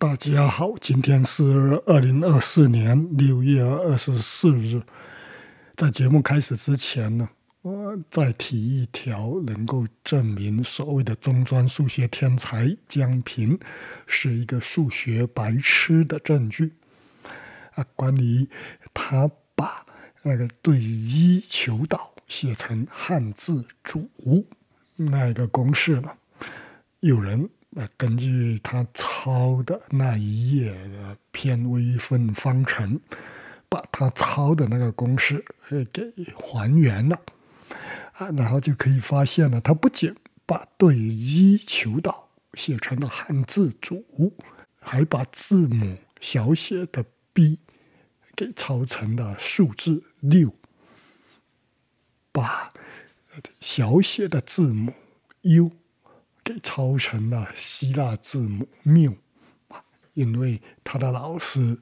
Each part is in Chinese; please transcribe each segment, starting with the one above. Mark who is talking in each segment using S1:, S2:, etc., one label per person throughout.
S1: 大家好，今天是二零二四年六月二十四日。在节目开始之前呢，我再提一条能够证明所谓的中专数学天才江平是一个数学白痴的证据啊。关于他把那个对一求导写成汉字组那个公式呢，有人。那根据他抄的那一页的偏微分方程，把他抄的那个公式给还原了啊，然后就可以发现了，他不仅把对一求导写成了汉字组，还把字母小写的 b 给抄成了数字六，把小写的字母 u。抄成了希腊字母缪，因为他的老师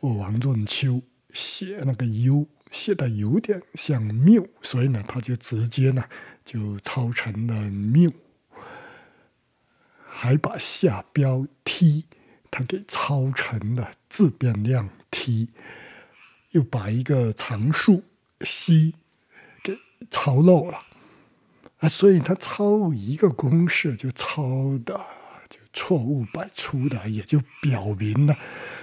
S1: 王润秋写那个 u 写的有点像缪，所以呢，他就直接呢就抄成了缪，还把下标 t 他给抄成了自变量 t，又把一个常数 c 给抄漏了。啊，所以他抄一个公式就抄的就错误百出的，也就表明了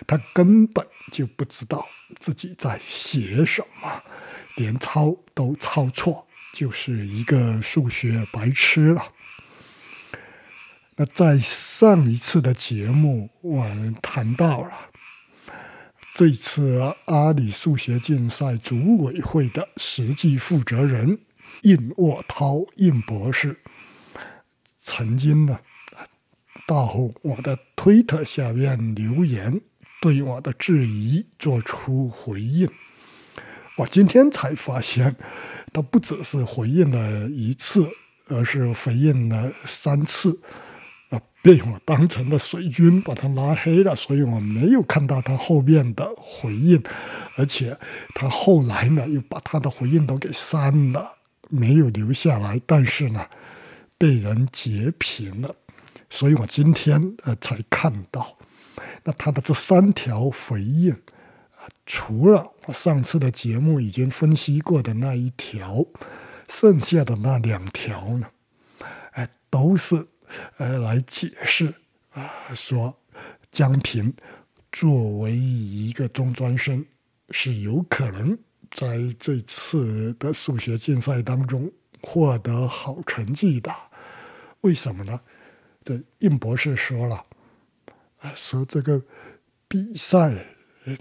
S1: 他根本就不知道自己在写什么，连抄都抄错，就是一个数学白痴了。那在上一次的节目，我们谈到了这次阿里数学竞赛组委会的实际负责人。印沃涛，印博士曾经呢到我的推特下面留言，对我的质疑做出回应。我今天才发现，他不只是回应了一次，而是回应了三次，啊，被我当成了水军，把他拉黑了，所以我没有看到他后面的回应，而且他后来呢又把他的回应都给删了。没有留下来，但是呢，被人截屏了，所以我今天呃才看到。那他的这三条回应啊，除了我上次的节目已经分析过的那一条，剩下的那两条呢，哎，都是呃来解释啊，说江平作为一个中专生是有可能。在这次的数学竞赛当中获得好成绩的，为什么呢？这应博士说了，啊，说这个比赛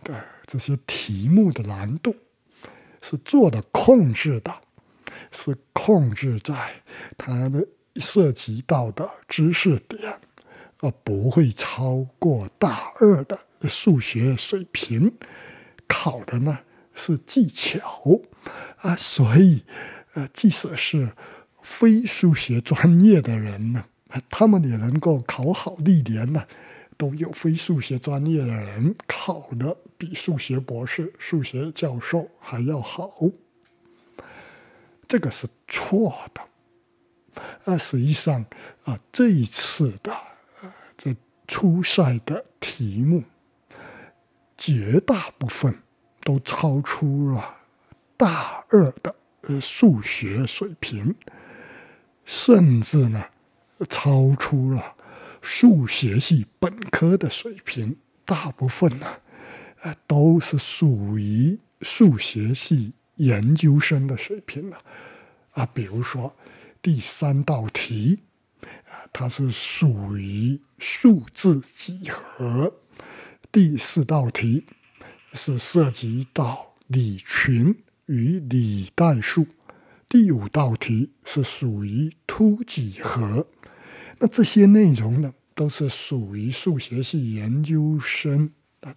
S1: 的这些题目的难度是做的控制的，是控制在它的涉及到的知识点，而不会超过大二的数学水平，考的呢。是技巧啊，所以呃，即使是非数学专业的人呢，他们也能够考好历年呢，都有非数学专业的人考的比数学博士、数学教授还要好。这个是错的。啊，实际上啊，这一次的这初赛的题目，绝大部分。都超出了大二的呃数学水平，甚至呢超出了数学系本科的水平。大部分呢，呃都是属于数学系研究生的水平了。啊，比如说第三道题，啊它是属于数字几何；第四道题。是涉及到李群与李代数，第五道题是属于凸几何。那这些内容呢，都是属于数学系研究生的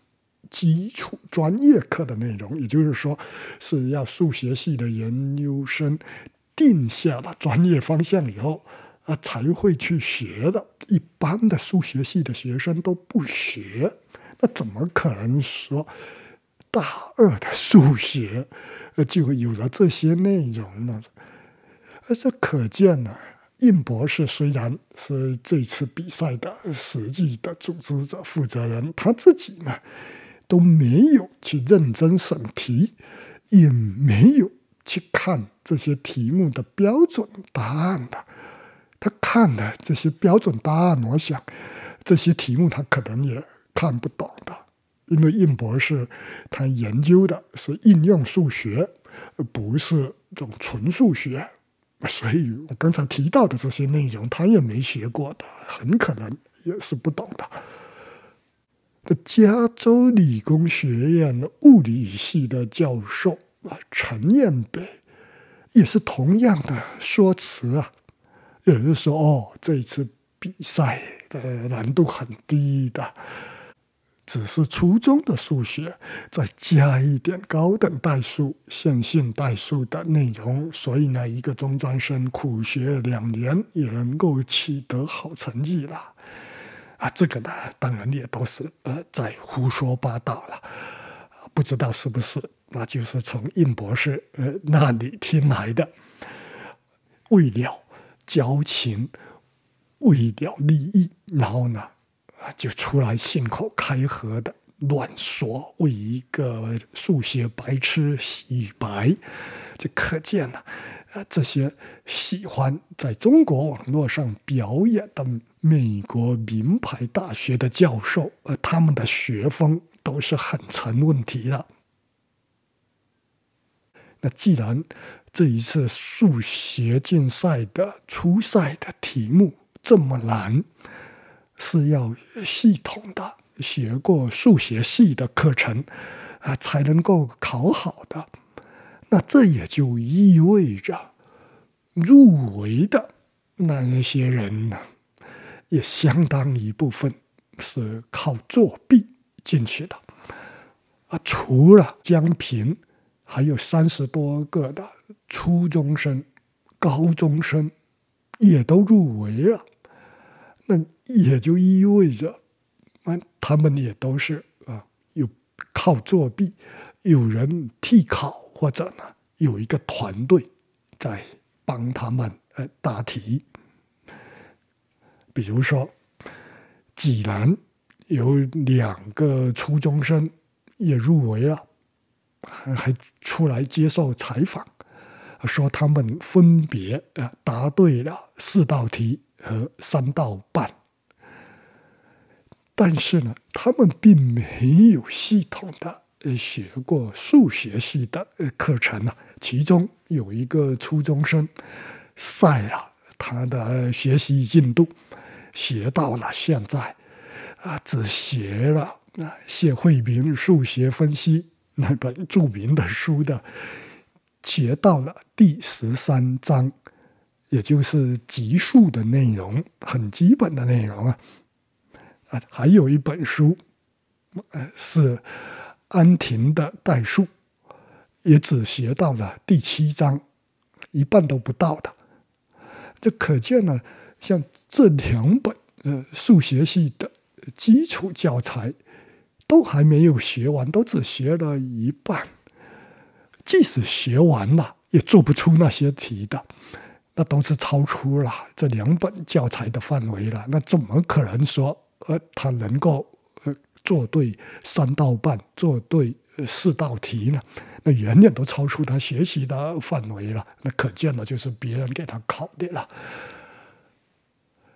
S1: 基础专业课的内容，也就是说，是要数学系的研究生定下了专业方向以后啊，才会去学的。一般的数学系的学生都不学，那怎么可能说？大二的数学，就有了这些内容呢。而，这可见呢，应博士虽然是这次比赛的实际的组织者、负责人，他自己呢都没有去认真审题，也没有去看这些题目的标准答案的。他看的这些标准答案，我想这些题目他可能也看不懂的，因为应博士他研究的是应用数学，不是这种纯数学。所以我刚才提到的这些内容，他也没学过的，很可能也是不懂的。加州理工学院物理系的教授啊，陈彦北，也是同样的说辞啊，也就是说，哦，这一次比赛的难度很低的。只是初中的数学，再加一点高等代数、线性代数的内容，所以呢，一个中专生苦学两年也能够取得好成绩了。啊，这个呢，当然也都是呃在胡说八道了，不知道是不是，那就是从应博士呃那里听来的，为了交情，为了利益，然后呢？啊就出来信口开河的乱说，为一个数学白痴洗白，就可见了。呃，这些喜欢在中国网络上表演的美国名牌大学的教授，呃，他们的学风都是很成问题的。那既然这一次数学竞赛的初赛的题目这么难，是要系统的学过数学系的课程啊，才能够考好的。那这也就意味着入围的那些人呢，也相当一部分是靠作弊进去的啊。除了江平，还有三十多个的初中生、高中生也都入围了。那也就意味着，啊，他们也都是啊，有靠作弊，有人替考，或者呢，有一个团队在帮他们呃答题。比如说，济南有两个初中生也入围了，还还出来接受采访，说他们分别呃答对了四道题。和三道半，但是呢，他们并没有系统的学过数学系的课程呢。其中有一个初中生晒了他的学习进度，学到了现在啊，只学了啊谢慧明数学分析那本著名的书的，学到了第十三章。也就是级数的内容，很基本的内容啊，啊，还有一本书，呃，是安亭的代数，也只学到了第七章，一半都不到的。这可见呢，像这两本呃数学系的基础教材，都还没有学完，都只学了一半。即使学完了，也做不出那些题的。那都是超出了这两本教材的范围了，那怎么可能说呃他能够呃做对三道半，做对四道题呢？那远远都超出他学习的范围了。那可见的就是别人给他考的了。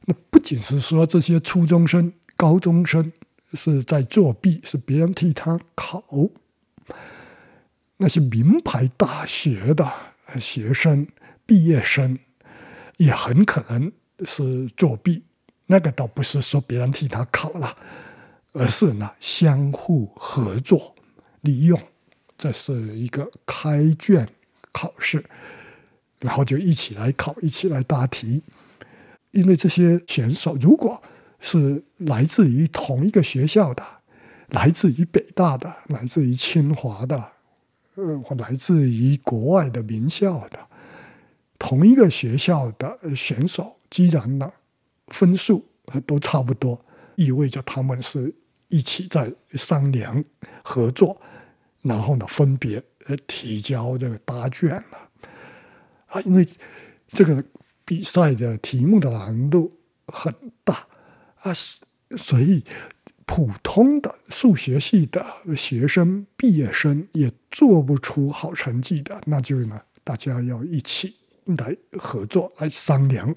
S1: 那不仅是说这些初中生、高中生是在作弊，是别人替他考，那些名牌大学的学生、毕业生。也很可能是作弊，那个倒不是说别人替他考了，而是呢相互合作利用，这是一个开卷考试，然后就一起来考，一起来答题。因为这些选手如果是来自于同一个学校的，来自于北大的，来自于清华的，呃，或来自于国外的名校的。同一个学校的选手，既然呢分数都差不多，意味着他们是一起在商量合作，然后呢分别呃提交这个答卷了。啊，因为这个比赛的题目的难度很大啊，所以普通的数学系的学生毕业生也做不出好成绩的，那就呢，大家要一起来合作来商量，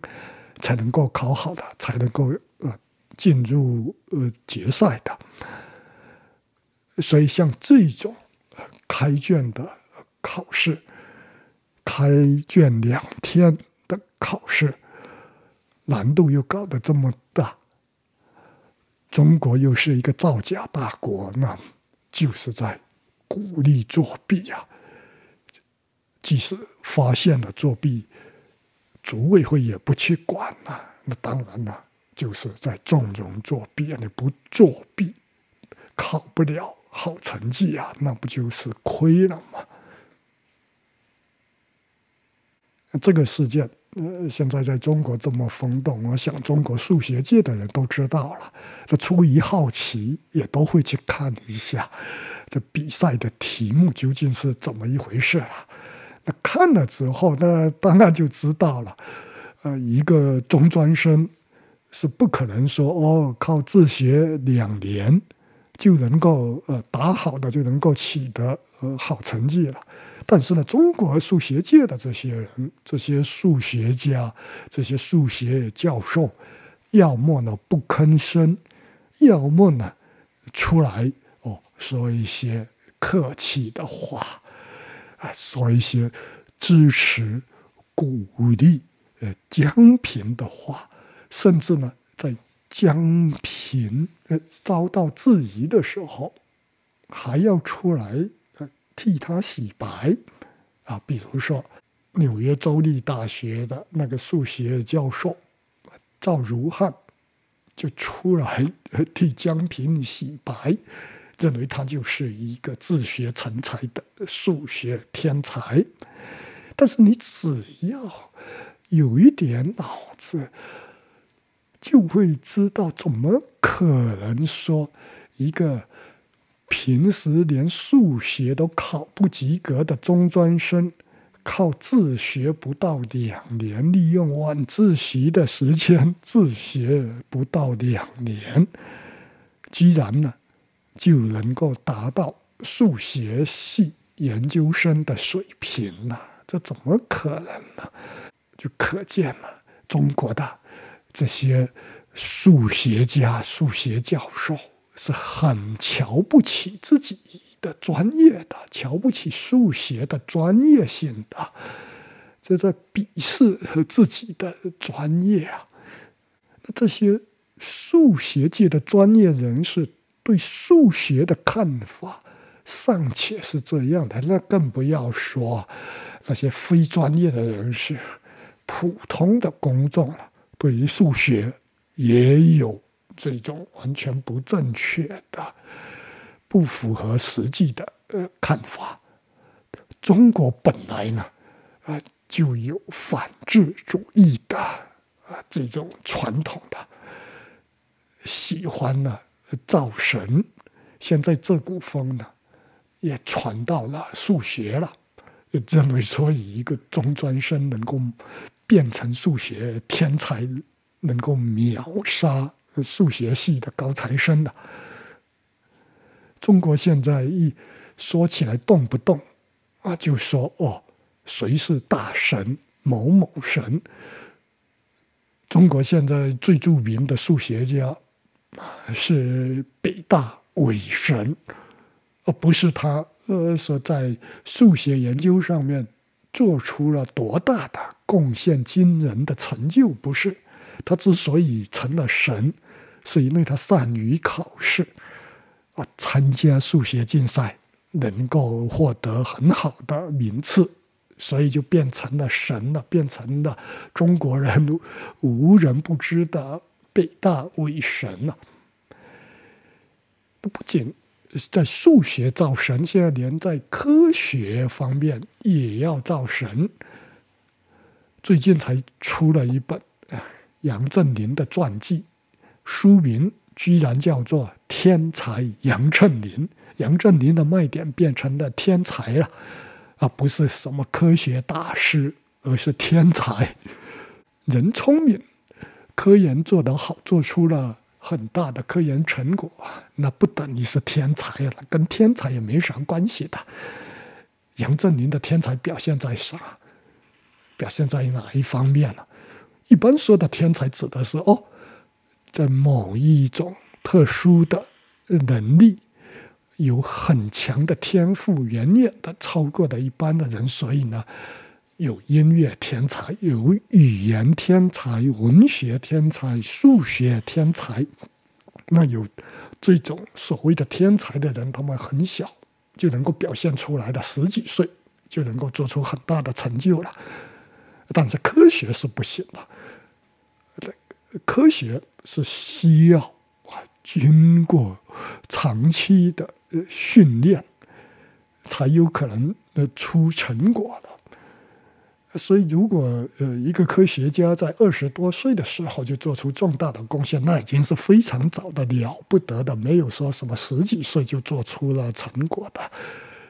S1: 才能够考好的，才能够呃进入呃决赛的。所以像这种开卷的考试，开卷两天。的考试难度又搞得这么大，中国又是一个造假大国，那就是在鼓励作弊呀。即使发现了作弊，组委会也不去管呐。那当然了，就是在纵容作弊啊！你不作弊，考不了好成绩呀，那不就是亏了吗？这个事件。呃，现在在中国这么风动，我想中国数学界的人都知道了。这出于好奇，也都会去看一下这比赛的题目究竟是怎么一回事了。那看了之后，那当然就知道了。呃，一个中专生是不可能说哦，靠自学两年就能够呃打好的，就能够取得呃好成绩了。但是呢，中国数学界的这些人、这些数学家、这些数学教授，要么呢不吭声，要么呢出来哦说一些客气的话，啊说一些支持、鼓励、呃江平的话，甚至呢在江平呃遭到质疑的时候，还要出来。替他洗白啊！比如说，纽约州立大学的那个数学教授赵如汉就出来替江平洗白，认为他就是一个自学成才的数学天才。但是你只要有一点脑子，就会知道，怎么可能说一个。平时连数学都考不及格的中专生，靠自学不到两年，利用晚自习的时间自学不到两年，居然呢就能够达到数学系研究生的水平呢？这怎么可能呢？就可见了中国的这些数学家、数学教授。是很瞧不起自己的专业的，瞧不起数学的专业性的，这在鄙视和自己的专业啊！那这些数学界的专业人士对数学的看法尚且是这样的，那更不要说那些非专业的人士、普通的公众了，对于数学也有。这种完全不正确的、不符合实际的呃看法。中国本来呢，啊就有反智主义的啊这种传统的，喜欢呢造神。现在这股风呢，也传到了数学了，认为说一个中专生能够变成数学天才，能够秒杀。数学系的高材生的，中国现在一说起来，动不动啊就说哦，谁是大神某某神？中国现在最著名的数学家是北大伟神，而不是他呃说在数学研究上面做出了多大的贡献、惊人的成就，不是他之所以成了神。是因为他善于考试，啊，参加数学竞赛能够获得很好的名次，所以就变成了神了，变成了中国人 无人不知的北大为神了。不仅在数学造神，现在连在科学方面也要造神。最近才出了一本杨振宁的传记。书名居然叫做《天才杨振宁》，杨振宁的卖点变成了天才了，而不是什么科学大师，而是天才。人聪明，科研做得好，做出了很大的科研成果，那不等于是天才了，跟天才也没啥关系的。杨振宁的天才表现在啥？表现在哪一方面呢？一般说的天才指的是哦，在某一种特殊的能力有很强的天赋，远远的超过的一般的人，所以呢，有音乐天才，有语言天才，文学天才，数学天才。那有这种所谓的天才的人，他们很小。就能够表现出来的，十几岁就能够做出很大的成就了。但是科学是不行的，科学是需要经过长期的训练，才有可能呃出成果的。所以，如果呃一个科学家在二十多岁的时候就做出重大的贡献，那已经是非常早的了不得的，没有说什么十几岁就做出了成果的。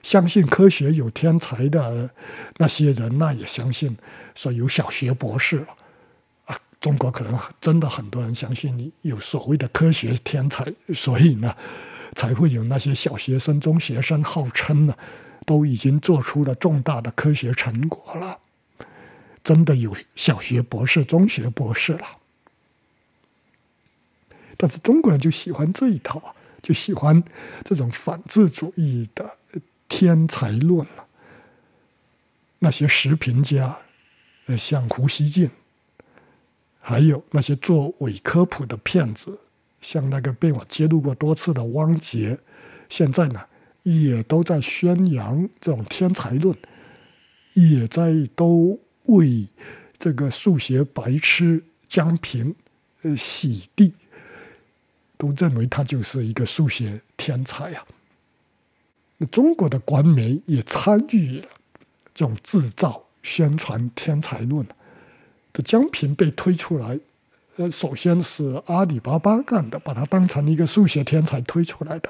S1: 相信科学有天才的那些人，那也相信说有小学博士了啊。中国可能真的很多人相信有所谓的科学天才，所以呢，才会有那些小学生、中学生号称呢，都已经做出了重大的科学成果了。真的有小学博士、中学博士了，但是中国人就喜欢这一套啊，就喜欢这种反智主义的天才论了。那些时评家，呃，像胡锡进，还有那些做伪科普的骗子，像那个被我揭露过多次的汪杰，现在呢，也都在宣扬这种天才论，也在都。为这个数学白痴江平呃洗地，都认为他就是一个数学天才呀。那中国的官媒也参与了这种制造宣传天才论。这江平被推出来，呃，首先是阿里巴巴干的，把他当成一个数学天才推出来的。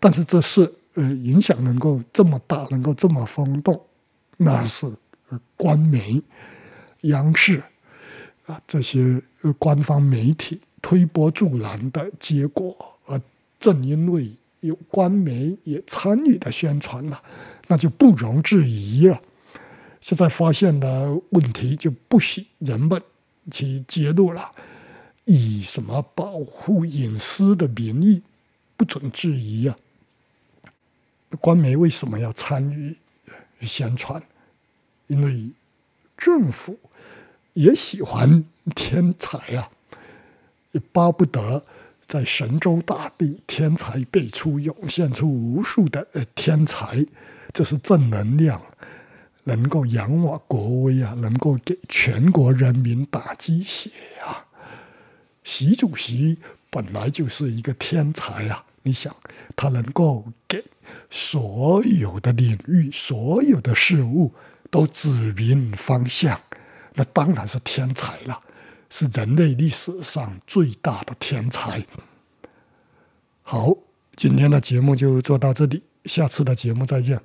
S1: 但是这事呃影响能够这么大，能够这么轰动，那是。官媒、央视啊，这些官方媒体推波助澜的结果，而正因为有官媒也参与的宣传了，那就不容置疑了。现在发现的问题就不许人们去揭露了，以什么保护隐私的名义，不准质疑啊？官媒为什么要参与宣传？因为政府也喜欢天才啊，也巴不得在神州大地天才辈出，涌现出无数的天才，这是正能量，能够扬我国威啊，能够给全国人民打鸡血啊。习主席本来就是一个天才啊，你想他能够给所有的领域、所有的事物。都指明方向，那当然是天才了，是人类历史上最大的天才。好，今天的节目就做到这里，下次的节目再见。